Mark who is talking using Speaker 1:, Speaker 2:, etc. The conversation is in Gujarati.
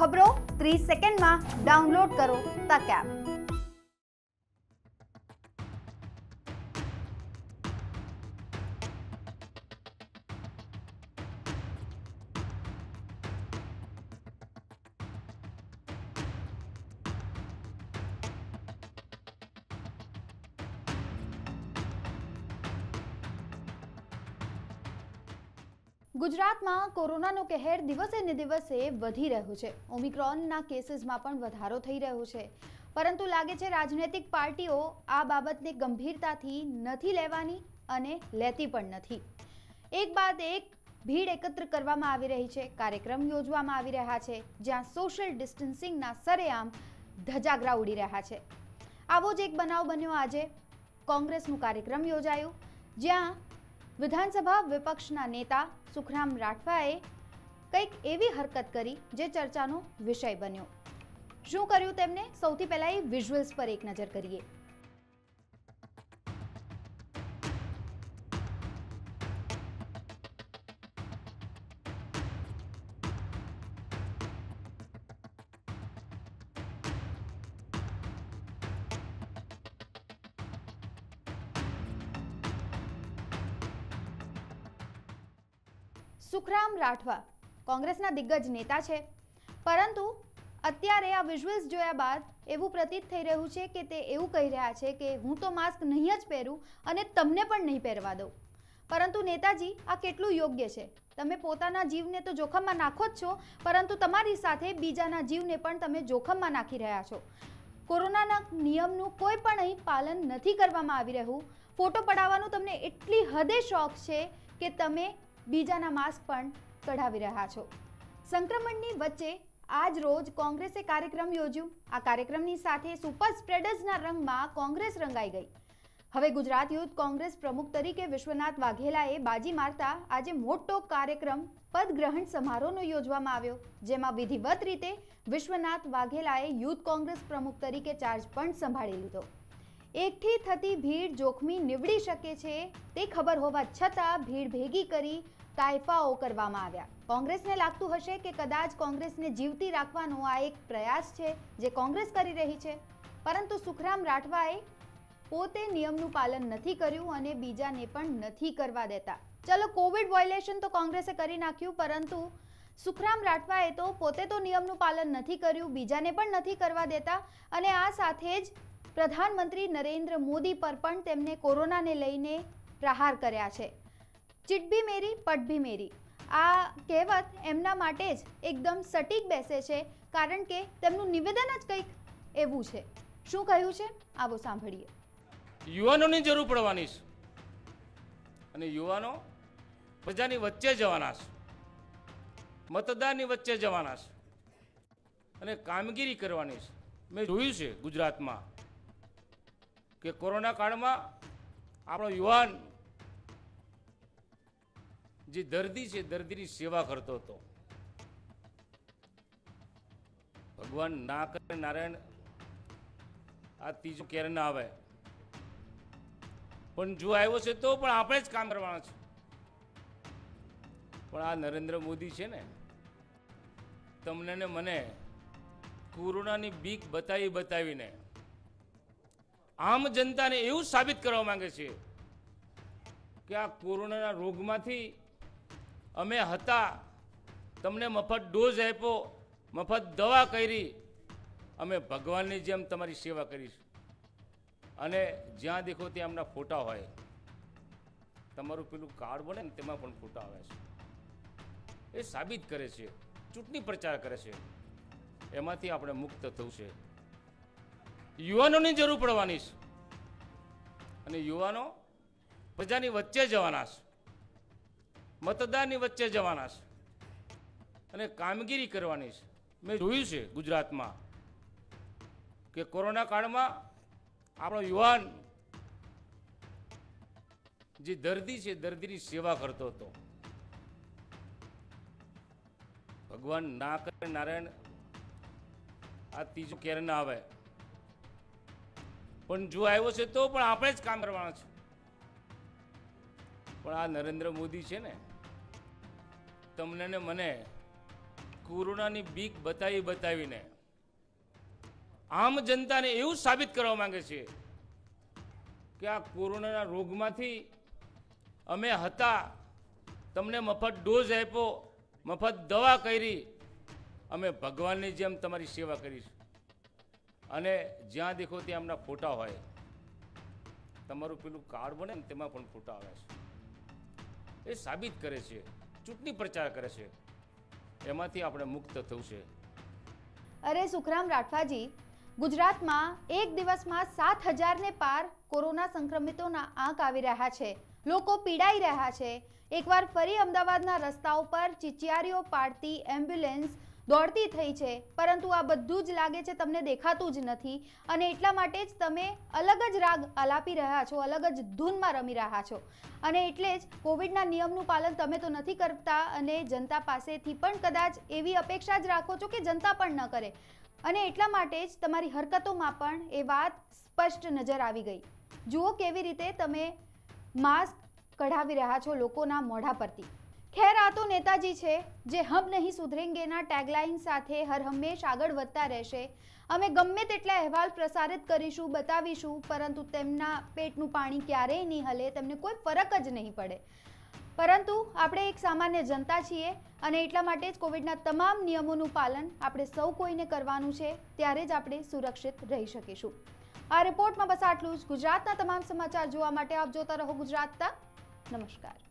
Speaker 1: ખબરો ત્રીસ સેકન્ડમાં ડાઉનલોડ કરો તક એપ ગુજરાતમાં કોરોનાનો કહેર દિવસે ને દિવસે વધી રહ્યો છે. ઓમિક્રોનના કેસીસમાં પણ વધારો થઈ રહ્યો છે. પરંતુ લાગે છે રાજનૈતિક પાર્ટીઓ આ બાબતને ગંભીરતાથી નથી લેવાની અને લેતી પણ નથી. એક બાદ એક ભીડ એકત્ર કરવામાં આવી રહી છે. કાર્યક્રમ યોજવામાં આવી રહ્યા છે, જ્યાં સોશિયલ ડિસ્ટન્સિંગના સરેઆમ ધજાગરા ઉડી રહ્યા છે. આવો જ એક બનાવ બન્યો આજે. કોંગ્રેસનું કાર્યક્રમ યોજાયું, જ્યાં વિધાનસભા વિપક્ષના નેતા સુખરામ રાઠવાએ કંઈક એવી હરકત કરી જે ચર્ચાનો વિષય બન્યો. શું કર્યું તેમને? સૌથી પહેલાં એ વિઝ્યુઅલ્સ પર એક નજર કરીએ. સુખરામ રાઠવા કોંગ્રેસના દિગ્ગજ નેતા છે. પરંતુ અત્યારે આ વિઝ્યુઅલ્સ જોયા બાદ એવું પ્રતીત થઈ રહ્યું છે કે તે એવું કહી રહ્યા છે કે હું તો માસ્ક નહીં જ પહેરું અને તમને પણ નહીં પહેરવા દઉં. પરંતુ નેતાજી, આ કેટલું યોગ્ય છે? તમે પોતાના જીવને તો જોખમમાં નાખો જ છો, પરંતુ તમારી સાથે બીજાના જીવને પણ તમે જોખમમાં નાખી રહ્યા છો. કોરોનાના નિયમનું કોઈ પણ અહીં પાલન નથી કરવામાં આવી રહ્યું. ફોટો પડાવવાનું તમને એટલી હદે શોખ છે કે તમે બીજાના માસ્ક પણ કઢાવી રહ્યા છો. સંક્રમણની વચ્ચે આજ રોજ કોંગ્રેસે કાર્યક્રમ યોજ્યું. આ કાર્યક્રમની સાથે સુપર સ્પ્રેડર્સના રંગમાં કોંગ્રેસ રંગાઈ ગઈ. હવે ગુજરાત યુથ કોંગ્રેસ પ્રમુખ તરીકે વિશ્વનાથ વાઘેલાએ બાજી મારતા આજે મોટો કાર્યક્રમ પદગ્રહણ સમારોહનો યોજવામાં આવ્યો, જેમાં વિધિવત રીતે વિશ્વનાથ વાઘેલાએ યુથ કોંગ્રેસ પ્રમુખ તરીકે ચાર્જ પણ સંભાળી લીધો. એકઠી થતી ભીડ જોખમી નીવડી શકે છે તે ખબર હોવા છતાં ભીડ ભેગી કરી કાયફાઓ કરવામાં આવ્યા. કોંગ્રેસને લાગતું હશે કે કદાચ કોંગ્રેસને જીવતી રાખવાનો આ એક પ્રયાસ છે જે કોંગ્રેસ કરી રહી છે. પરંતુ સુખરામ રાઠવાએ પોતે નિયમનું પાલન નથી કર્યું અને બીજાને પણ નથી કરવા દેતા. ચલો, કોવિડ વાયોલેશન તો કોંગ્રેસે કરી નાખ્યું, પરંતુ સુખરામ રાઠવાએ તો પોતે તો નિયમનું પાલન નથી કર્યું, બીજાને પણ નથી કરવા દેતા અને આ સાથે જ પ્રધાનમંત્રી નરેન્દ્ર મોદી પર પણ તેમને કોરોનાને લઈને પ્રહાર કર્યા છે. ચીટ ભી મેરી પટ ભી મેરી. આ કહેવત એમના માટે જ એકદમ સટીક બેસે છે, કારણ કે તેમનું નિવેદન જ કંઈક એવું છે. શું કહ્યું છે? આવો સાંભળીએ.
Speaker 2: યુવાનોની જરૂર પડવાની છે. અને યુવાનો પ્રજાની વચ્ચે જવાના છે. મતદારની વચ્ચે જવાના છે. અને કામગીરી કરવાની છે. મેં જોયું છે ગુજરાતમાં કે કોરોના કાળમાં આપણો યુવાન જે દર્દી છે, દર્દીની સેવા કરતો હતો. ભગવાન ના કરે નારાયણ, આ ત્રીજું ક્યારે ના આવે. પણ જો આવ્યો છે તો પણ આપણે જ કામ કરવાના છે. પણ આ નરેન્દ્ર મોદી છે ને, તમને ને મને કોરોનાની બીક બતાવી બતાવીને આમ જનતાને એવું સાબિત કરવા માંગે છે કે આ કોરોનાના રોગમાંથી અમે હતા, તમને મફત ડોઝ આપ્યો, મફત દવા કરી, અમે ભગવાનની જેમ તમારી સેવા કરીશું. અને જ્યાં દેખો ત્યાં એમના ફોટા હોય. તમારું પેલું કાર્ડ બને ને તેમાં પણ ફોટા આવે છે. એ સાબિત કરે છે, ચૂંટણી પ્રચાર કરે છે. એમાંથી આપણે મુક્ત થવું છે. યુવાનોની જરૂર પડવાની છે. અને યુવાનો પ્રજાની વચ્ચે જવાના છે. મતદારની વચ્ચે જવાના છે. અને કામગીરી કરવાની છે. મેં જોયું છે ગુજરાતમાં કે કોરોના કાળમાં આપણો યુવાન જે દર્દી છે દર્દીની સેવા કરતો હતો. ભગવાન ના કરે નારાયણ આ ત્રીજું ક્યારે ના આવે. પણ જો આવ્યો છે તો પણ આપણે જ કામ કરવાના છે. પણ આ નરેન્દ્ર મોદી છે ને, તમને ને મને કોરોનાની બીક બતાવી બતાવીને આમ જનતાને એવું સાબિત કરવા માંગે છે કે આ કોરોનાના રોગમાંથી અમે હતા, તમને મફત ડોઝ આપ્યો, મફત દવા કરી, અમે ભગવાનની જેમ તમારી સેવા કરીશું. અને જ્યાં દેખો ત્યાં એમના ફોટા હોય. તમારું પેલું કાર્ડ બને ને તેમાં પણ ફોટા આવે છે. એ સાબિત કરે છે. ચૂંટણી પ્રચાર કરે છે. એમાંથી આપણે મુક્ત થવું છે.
Speaker 1: અરે સુખરામ રાઠવાજી, ગુજરાતમાં એક દિવસમાં સાત હજારને પાર કોરોના સંક્રમિતોના આંક આવી રહ્યા છે. લોકો પીડાઈ રહ્યા છે. એકવાર ફરી અમદાવાદના રસ્તાઓ પર ચિચિયારીઓ પાડતી એમ્બ્યુલન્સ દોડતી થઈ છે. પરંતુ આ બધું જ લાગે છે તમને દેખાતું જ નથી. અને એટલા માટે જ તમે અલગ જ રાગ આલાપી રહ્યા છો, અલગ જ ધૂનમાં રમી રહ્યા છો. અને એટલે જ કોવિડના નિયમનું પાલન તમે તો નથી કરતા અને જનતા પાસેથી પણ કદાચ એવી અપેક્ષા જ રાખો છો કે જનતા પણ ન કરે. અને એટલા માટે જ તમારી હરકતોમાં પણ એ વાત સ્પષ્ટ નજર આવી ગઈ. જુઓ કેવી રીતે તમે માસ્ક કઢાવી રહ્યા છો લોકોના મોઢા પરથી. ખેર આ તો નેતાજી છે, જે હમ નહીં સુધરેંગેના ટેગલાઇન સાથે હર હંમેશ આગળ વધતા રહેશે. અમે ગમે તેટલા અહેવાલ પ્રસારિત કરીશું, બતાવીશું, પરંતુ તેમના પેટનું પાણી ક્યારેય નહીં હલે, તેમને કોઈ ફરક જ નહીં પડે. પરંતુ આપણે એક સામાન્ય જનતા છીએ અને એટલા માટે જ કોવિડના તમામ નિયમોનું પાલન આપણે સૌ કોઈને કરવાનું છે, ત્યારે જ આપણે સુરક્ષિત રહી શકીશું. આ રિપોર્ટમાં બસ આટલું જ. ગુજરાતના તમામ સમાચાર જોવા માટે આપ જોતા રહો ગુજરાત તક નમસ્કાર.